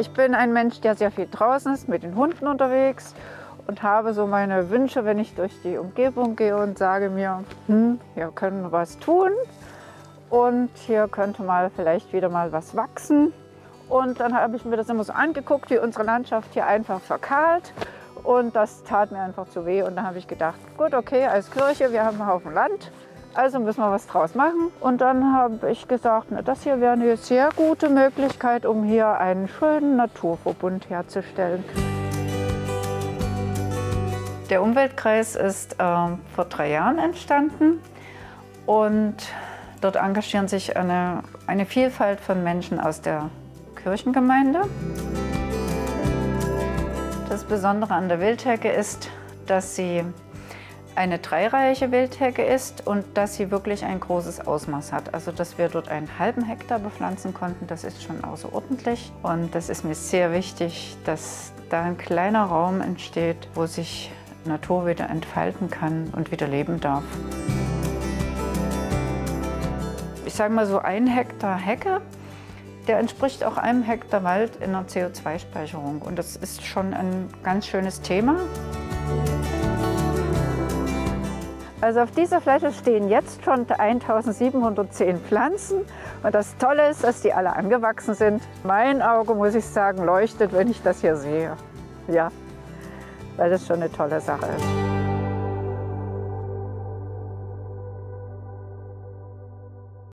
Ich bin ein Mensch, der sehr viel draußen ist, mit den Hunden unterwegs und habe so meine Wünsche, wenn ich durch die Umgebung gehe und sage mir, hm, hier können wir was tun und hier könnte mal vielleicht wieder mal was wachsen. Und dann habe ich mir das immer so angeguckt, wie unsere Landschaft hier einfach verkahlt. Und das tat mir einfach zu weh. Und dann habe ich gedacht, gut, okay, als Kirche, wir haben einen Haufen Land, also müssen wir was draus machen. Und dann habe ich gesagt, na, das hier wäre eine sehr gute Möglichkeit, um hier einen schönen Naturverbund herzustellen. Der Umweltkreis ist äh, vor drei Jahren entstanden und dort engagieren sich eine, eine Vielfalt von Menschen aus der Kirchengemeinde. Das Besondere an der Wildhecke ist, dass sie eine dreireihige Wildhecke ist und dass sie wirklich ein großes Ausmaß hat. Also dass wir dort einen halben Hektar bepflanzen konnten, das ist schon außerordentlich. Und das ist mir sehr wichtig, dass da ein kleiner Raum entsteht, wo sich Natur wieder entfalten kann und wieder leben darf. Ich sage mal so ein Hektar Hecke, der entspricht auch einem Hektar Wald in der CO2-Speicherung. Und das ist schon ein ganz schönes Thema. Also auf dieser Fläche stehen jetzt schon 1710 Pflanzen. Und das Tolle ist, dass die alle angewachsen sind. Mein Auge, muss ich sagen, leuchtet, wenn ich das hier sehe. Ja, weil das schon eine tolle Sache ist.